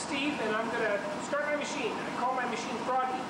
Steve, and I'm going to start my machine. I call my machine Froggy.